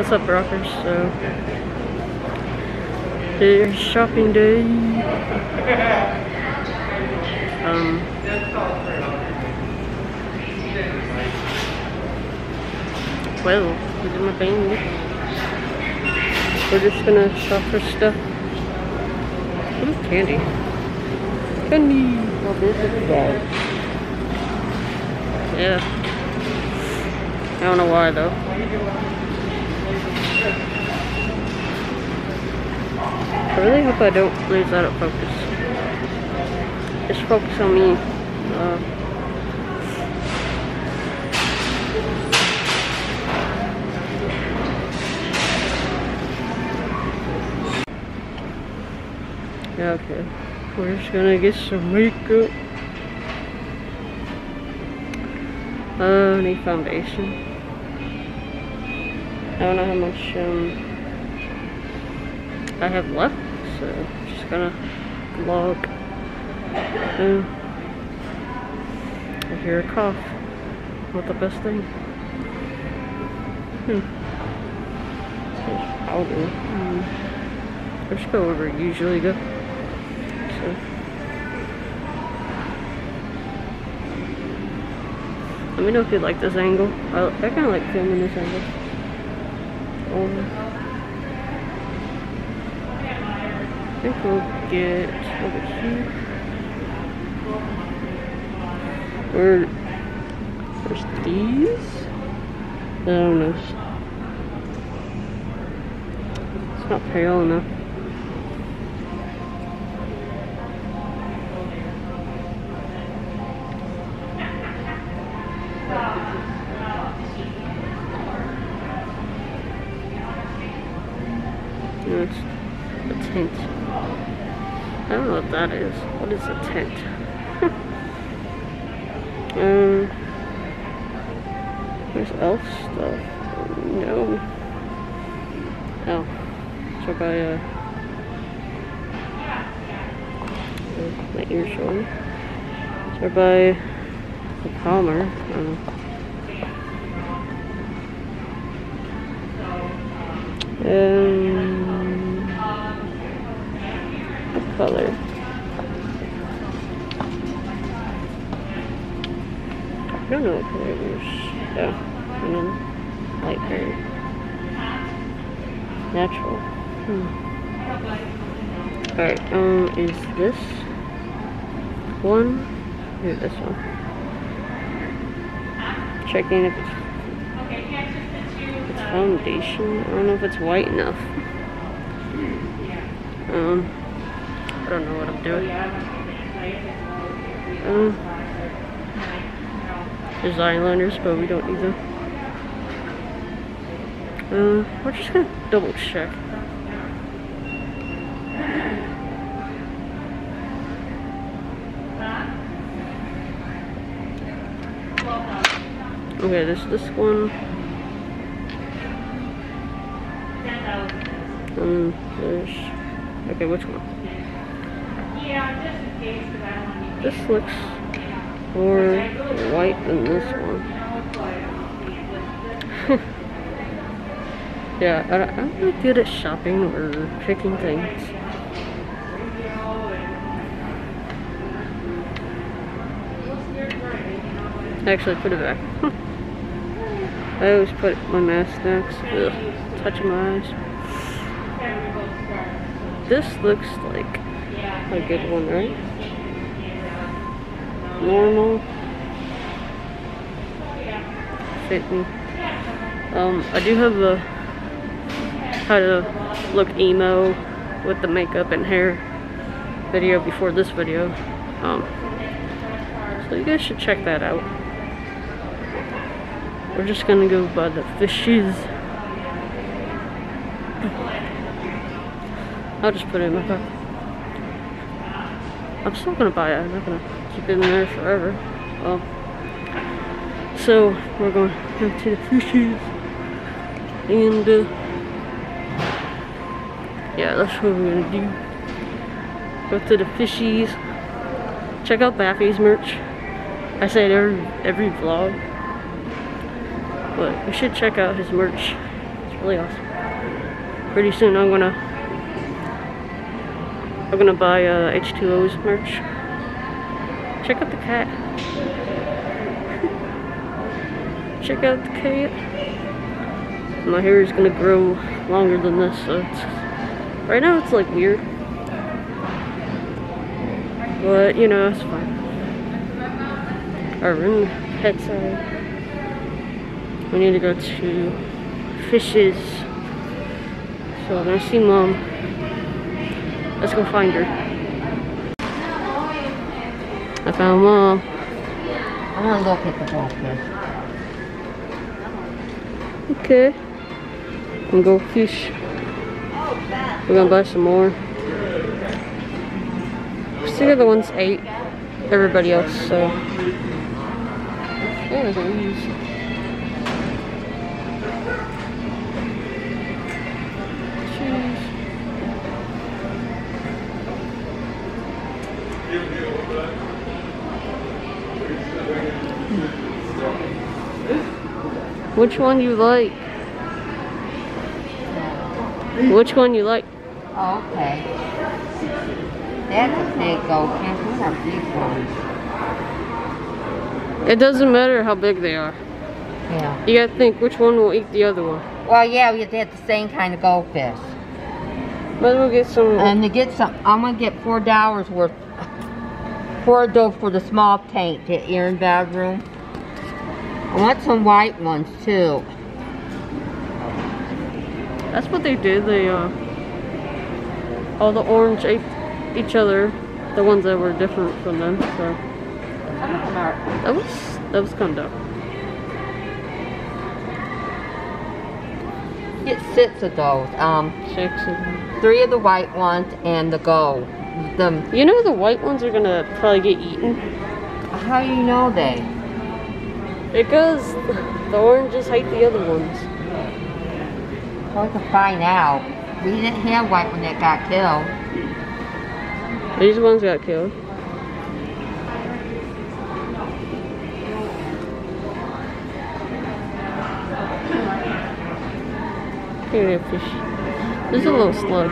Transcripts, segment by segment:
What's up, rockers? So, there's shopping day. Um, well, look my family. We're just gonna shop for stuff. Ooh, candy. Candy. Oh, this is bad. Yeah. I don't know why though. Really hope I don't lose out of focus. Just focus on me. Uh, okay. We're just gonna get some makeup. Uh, need foundation. I don't know how much um, I have left, so I'm just gonna vlog. Uh, I hear a cough. Not the best thing. Hmm. Powder. Hmm. I just go over usually go. So. Let me know if you like this angle. I, I kind of like filming this angle. Um, I think we'll get over here. Where, there's these? I don't know. It's not pale enough. That is. What is a tent? um, there's elf stuff. No. Oh. So by uh, my ear showing. So by the Palmer. Um, what color? Don't know what color it is. Yeah, and light hair. Natural. Hmm. Alright, um, is this one? Or this one? Checking if it's foundation. I don't know if it's white enough. Um, I don't know what I'm doing. Um, there's eyeliners, but we don't need them. Uh, we're just gonna double check. Okay, this this one. Um, there's okay, which one? This looks more white than this one. yeah, I, I'm not good at shopping or picking things. Actually, put it back. I always put my mask next. Ugh, touching my eyes. This looks like a good one, right? Normal. Fit me. Um, I do have a how to look emo with the makeup and hair video before this video. Um, so you guys should check that out. We're just gonna go by the fishes. I'll just put it in my car. I'm still gonna buy it. I'm not gonna it there forever. Well, so we're going to the fishes, and uh, yeah, that's what we're gonna do. Go to the fishies. Check out Baffy's merch. I say it every every vlog, but you should check out his merch. It's really awesome. Pretty soon I'm gonna I'm gonna buy uh, H2O's merch. Check out the cat. Check out the cat. My hair is gonna grow longer than this, so it's right now it's like weird. But you know, it's fine. Our room pet side. We need to go to Fishes. So I'm gonna see mom. Let's go find her. Found mom. I'm gonna look at the goldfish. Okay. And go fish. We're gonna buy some more. See the ones ate everybody else, so. Yeah, one you like? Which one you like? Oh, okay. That's a big goldfish. What are big ones? It doesn't matter how big they are. Yeah. You gotta think which one will eat the other one. Well, yeah, we had the same kind of goldfish. As well get some. And to get some, I'm gonna get four dollars worth. Four those for the small tank, the Erin bedroom. I want some white ones too. That's what they did. They uh, all the orange ate each other. The ones that were different from them. So of them that was that was kind of. Get six of those. Um, Shakes it. three of the white ones and the gold. The You know the white ones are gonna probably get eaten how do you know they? Because the oranges hate the other ones. Well, we can find out. We didn't have white when that got killed. These ones got killed. Here, there, fish. There's a little slug.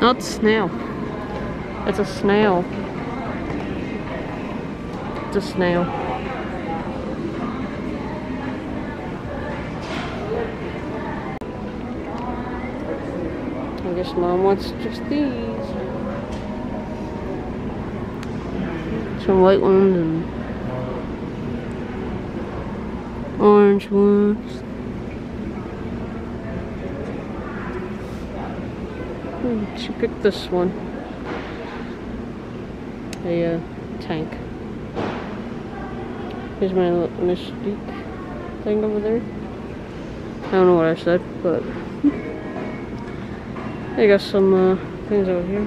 Not snail. It's a snail. A snail. I guess mom wants just these. Some white ones and orange ones. Hmm, she picked this one. A uh, tank. Here's my mystique thing over there. I don't know what I said, but I got some uh, things over here.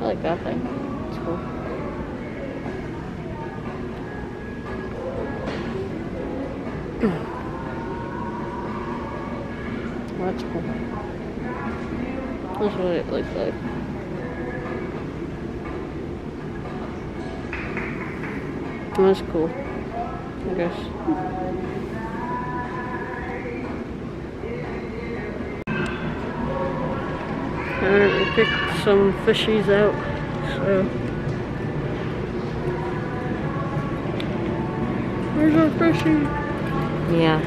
I like that thing. It's cool. That's cool. That's what it looks like. That's cool. I guess. Alright, we picked some fishies out. So. Where's our fishy? Yeah.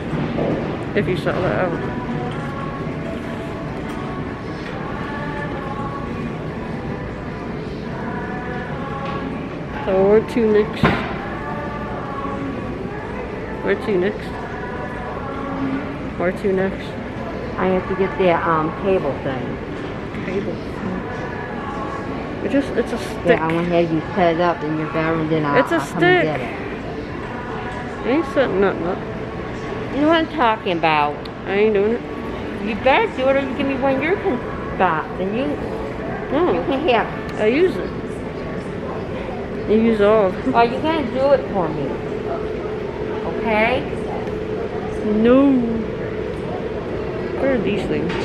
If you saw that out. So where to next? Where to next? Where to next? I have to get that um cable thing. Cable. It just, it's a stick. Yeah, I want to have you set it up in your bedroom, then I'll, It's a I'll come and stick. get it. I ain't setting nothing up. You know what I'm talking about? I ain't doing it. You better do it or you give me one of your can spots and you, you can have, I use it. You use all. well, you gotta do it for me. Okay? No. What are these things? I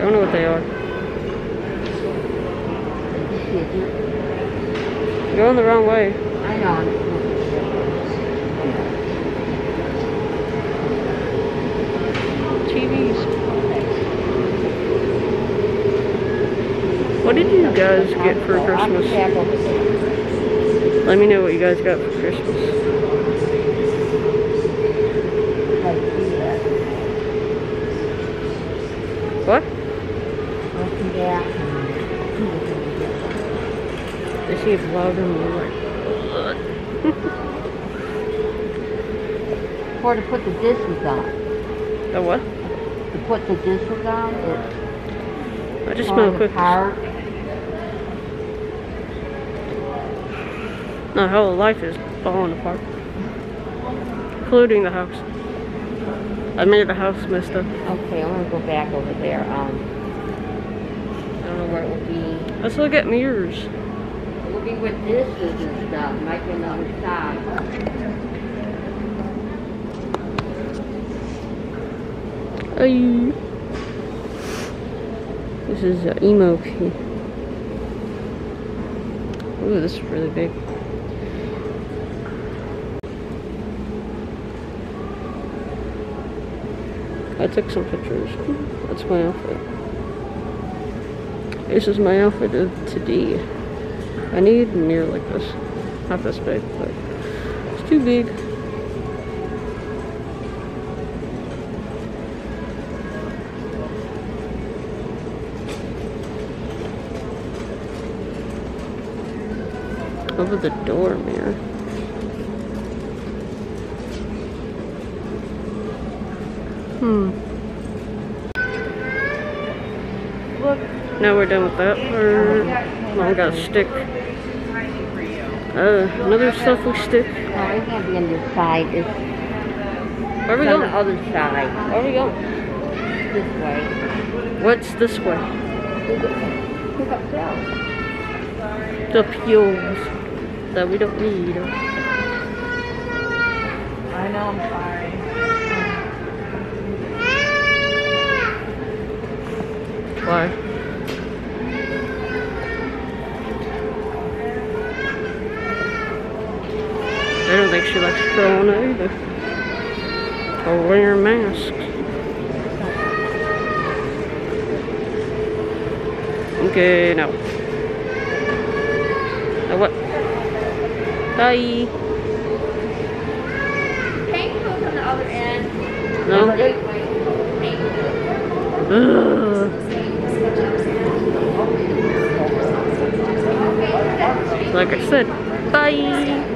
don't know what they are. You're going the wrong way. I know. TVs. What did you guys get for I'll- I'll be Christmas? back over there. Let me know what you guys got for Christmas. Like, see that. What? I'll come back. They see it louder and we're like, Or to put the dishes on. the what? To put the dishes on, I just smell quick. apart. My whole life is falling apart. Including the house. I made the house messed up. Okay, I'm gonna go back over there. Um, know where it will be. Let's look at mirrors. It will be with dishes and stuff. Might be another side. Hey. This is uh, emo key. Ooh, this is really big. I took some pictures. That's my outfit. This is my outfit of today. I need a mirror like this. Not this big, but it's too big. Over the door mirror. Hmm. Now we're done with that. Or well, we got a stick. Uh, another selfie stick. no, it can't be on this side. It's Where are we on the other side. Where are we going? This way. What's this way? Pick up pills. The pills that we don't need. I know, I'm sorry. Why? I don't think she likes Corona either. Or wearing masks. Okay, now. Now uh, what? Bye. Paint on the other end. No? This way. Paint goes. Ugh. Like I said, bye.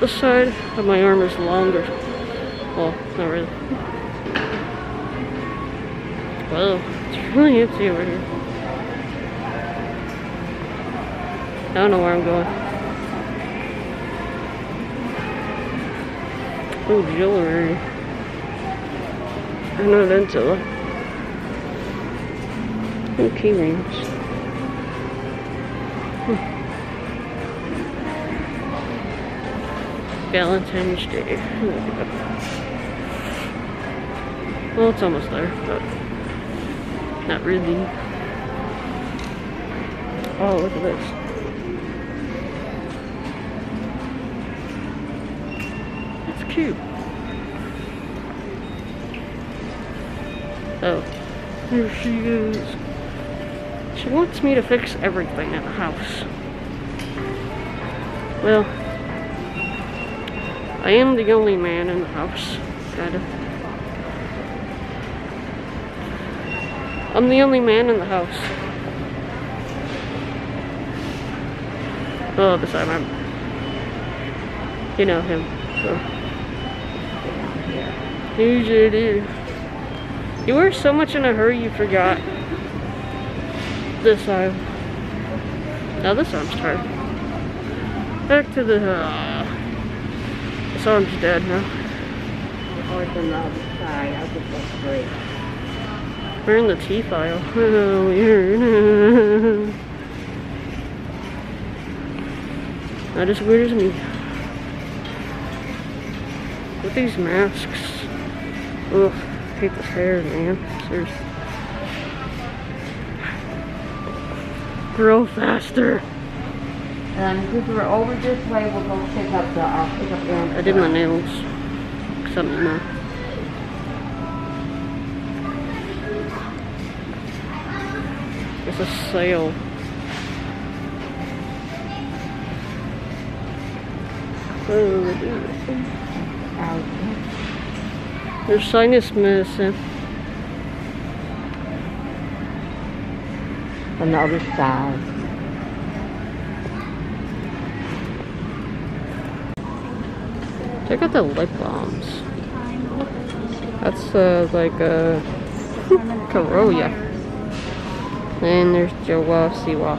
This side but my arm is longer. Well, not really. Well, it's really empty over here. I don't know where I'm going. Oh, jewelry. I'm not into it. And key rings. Valentine's Day. Well, it's almost there, but not really. Oh, look at this. It's cute. Oh, here she is. She wants me to fix everything in the house. Well, I am the only man in the house, kind of. I'm the only man in the house. Well, besides my, you know him, so. Here's it is. You were so much in a hurry you forgot this time. Now this arm's tired. Back to the. Uh, this arm's dead now. Or it's on the other side. I'll get that straight. We're in the aisle. Oh, weird. Not as weird as me. With these masks. Ugh, I hate this hair, man. Seriously. Grow faster. Um, since we're over this way, we'll go pick up the, I'll pick up Aaron's I did my nails. Something more. It's a sale. Oh, there's sinus medicine. On the other side. Check out the lip balms. That's uh, like a Corolla. And there's JoJo Siwa.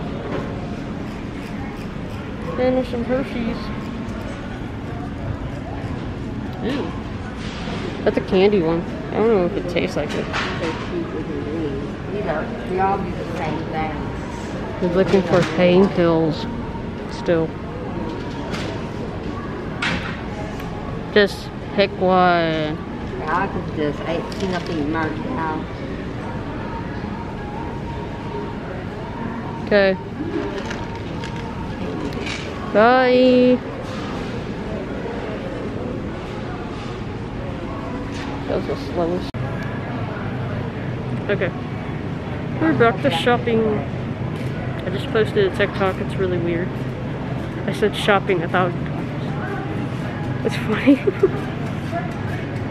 And there's some Hershey's. Ooh. That's a candy one. I don't know if it tastes like it. They're cheaper than these. These are, they all do the same thing. He's looking for pain pills still. Just pick one. Yeah, I could just, I see nothing marked out. Okay. Bye. That was the slowest. Okay. We're back to shopping. I just posted a TikTok. It's really weird. I said shopping thousand times. It's funny.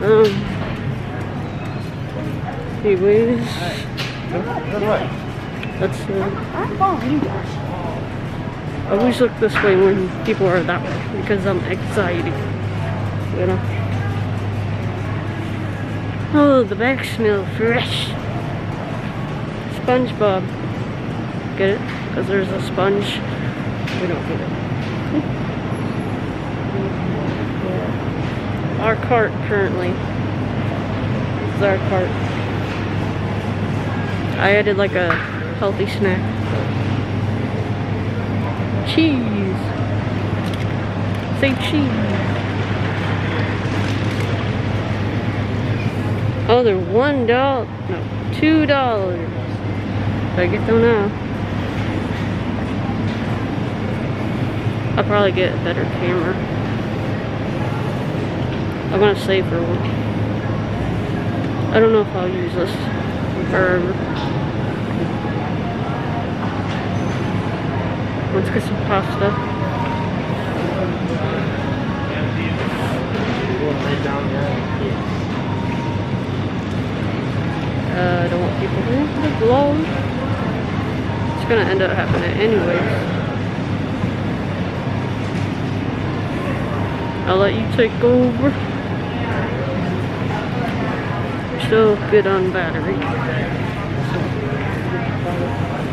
um. Anyways. Let's uh, I always look this way when people are that way because I'm anxiety. You know? Oh, the back smell fresh. SpongeBob. Get it? Because there's a sponge. We don't get it. Yeah. Our cart currently. This is our cart. I added like a healthy snack. Cheese. Say cheese. Oh, they're one dollar. No, two dollars. I get them now. I'll probably get a better camera. I'm gonna save for one. I don't know if I'll use this forever. Let's get some pasta. Uh, I don't want people to vlog. It's gonna end up happening anyways. I'll let you take over. Still good on battery.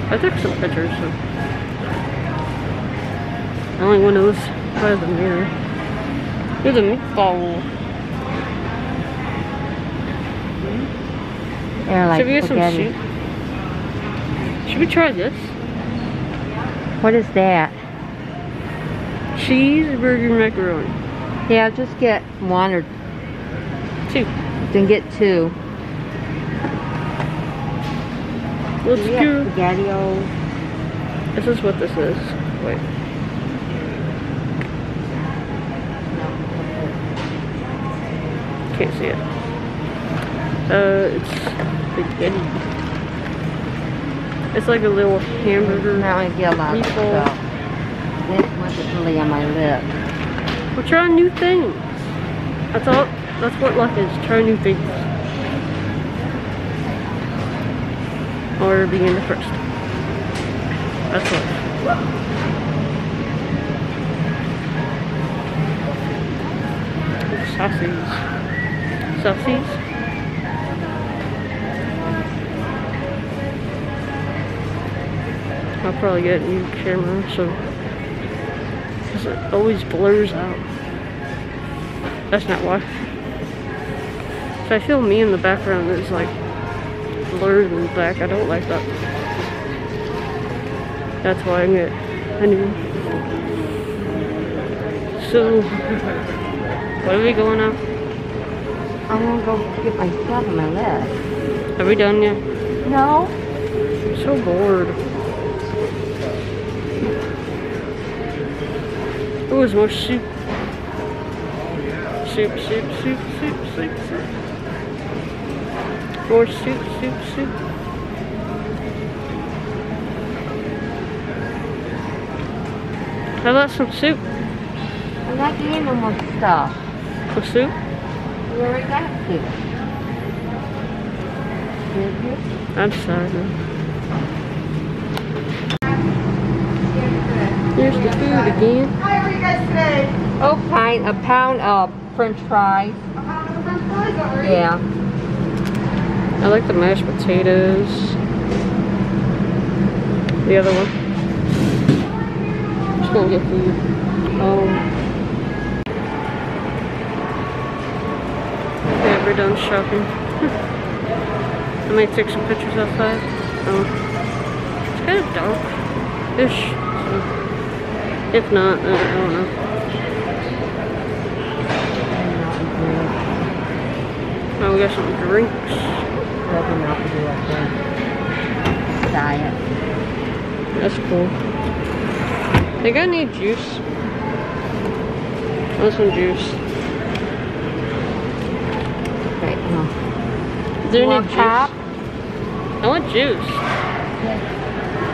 I took some pictures. So. I only one of those by the mirror. Here's a meatball. They're like Should we get some soup? Should we try this? What is that? Cheeseburger macaroni. Yeah, just get one or Two. then get two. Let's we have go. spaghettios? This is what this is. Wait. Can't see it. Uh, it's spaghetti. It's like a little hamburger. Now I get a lot of stuff. This wasn't really on my lip. We're trying new things. That's all. That's what life is. Try new things. or being the first. That's what. Sausies. I'll probably get a new camera, so because it always blurs out. That's not why. If I feel me in the background, it's like blurred in the back. I don't like that. That's why I'm get a new. So, what are we going now? I'm gonna go get my stuff on my list. Are we done yet? No. I'm so bored. Oh, there's more soup. Soup, soup, soup, soup, soup, soup. More soup, soup, soup. How about some soup? I'm not getting no more stuff. Some soup? We already got soup. Did you? I'm sorry. Here's the food again. Hi, how are you guys today? Oh, pint, a pound of french fries. A pound of french fries, all right? Yeah. I like the mashed potatoes. The other one. Just gonna get food. Yeah, we're done shopping. I might take some pictures outside. Um, it's kind of dark-ish. So. If not, I don't know. Now we got some drinks. Doesn't have to do with the diet. That's cool. They got any juice? Want some juice? Right, uh, Is there You any want juice? pop? I want juice.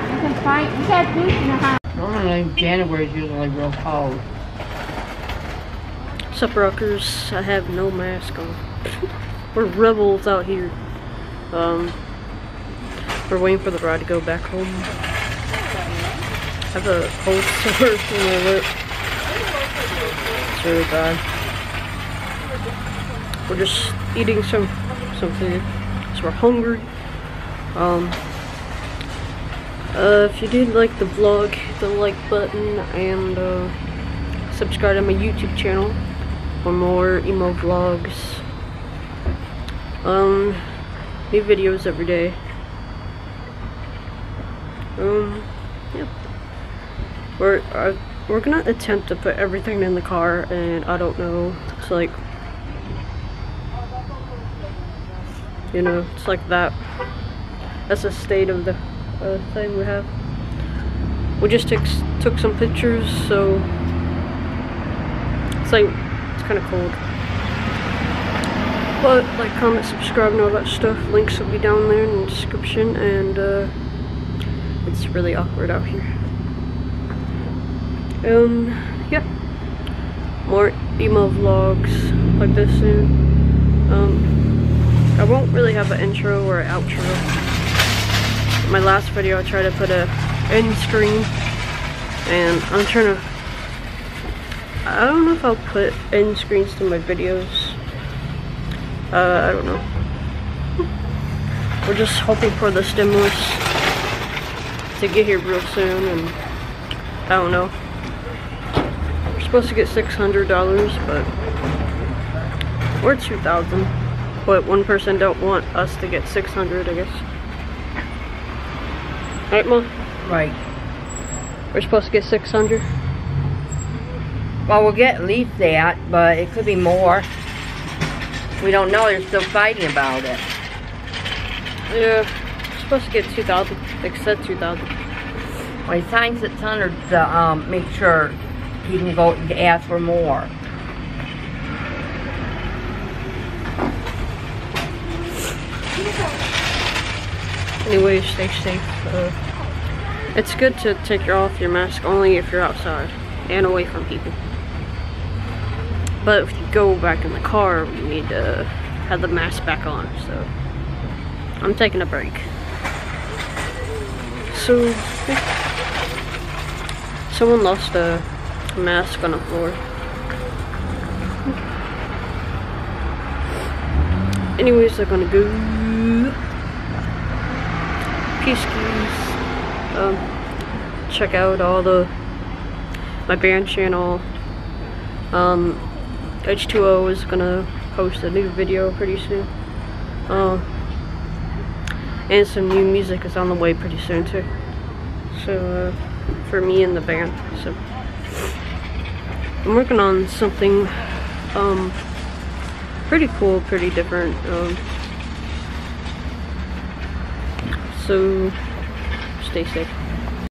You can find, you got juice in the house. Normally, January is usually real cold. Sup rockers, I have no mask on. we're rebels out here. Um, we're waiting for the ride to go back home. I have a cold sore in my lip. It's really bad. We're just eating some some food. So we're hungry. Um uh, if you did like the vlog, hit the like button and uh, subscribe to my YouTube channel for more emo vlogs. Um, new videos every day. Um, yep. We're uh, we're gonna attempt to put everything in the car, and I don't know. It's like, you know, it's like that. That's the state of the uh, thing we have. We just took took some pictures, so it's like it's kind of cold. But like, comment, subscribe, and all that stuff. Links will be down there in the description, and uh, it's really awkward out here. Um, yeah, more emo vlogs like this soon. Um, I won't really have an intro or an outro my last video I tried to put a end screen and I'm trying to I don't know if I'll put end screens to my videos uh, I don't know we're just hoping for the stimulus to get here real soon and I don't know we're supposed to get $600 but we're 2000 but one person don't want us to get 600 I guess Right, Mom? Right. We're supposed to get 600. Well, we'll get at least that, but it could be more. We don't know. They're still fighting about it. Yeah, supposed to get 2,000. They said 2,000. Well, he signed 600 to um, make sure he can go to ask for more. Anyway, stay safe. Uh, it's good to take your off your mask only if you're outside and away from people. But if you go back in the car, you need to have the mask back on. So I'm taking a break. So someone lost a mask on the floor. Anyways, they're gonna go peace keys. Um, check out all the my band channel. Um, H2O is gonna post a new video pretty soon. Uh, and some new music is on the way pretty soon too. So uh, for me and the band. So I'm working on something um, pretty cool, pretty different. Um, so stay safe.